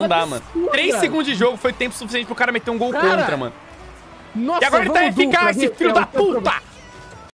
Não dá, mano. Três segundos de jogo foi tempo suficiente pro cara meter um gol Cara, contra, mano. Nossa, E agora ele tá eficaz, esse filho da puta!